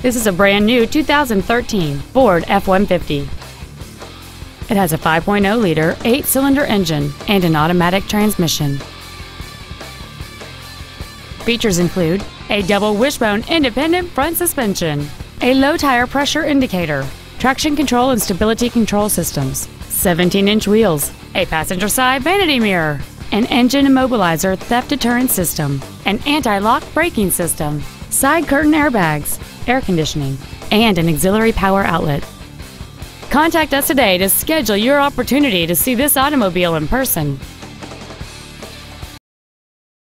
This is a brand new 2013 Ford F-150. It has a 5.0-liter eight-cylinder engine and an automatic transmission. Features include a double wishbone independent front suspension, a low tire pressure indicator, traction control and stability control systems, 17-inch wheels, a passenger side vanity mirror, an engine immobilizer theft deterrent system, an anti-lock braking system, side curtain airbags, air conditioning, and an auxiliary power outlet. Contact us today to schedule your opportunity to see this automobile in person.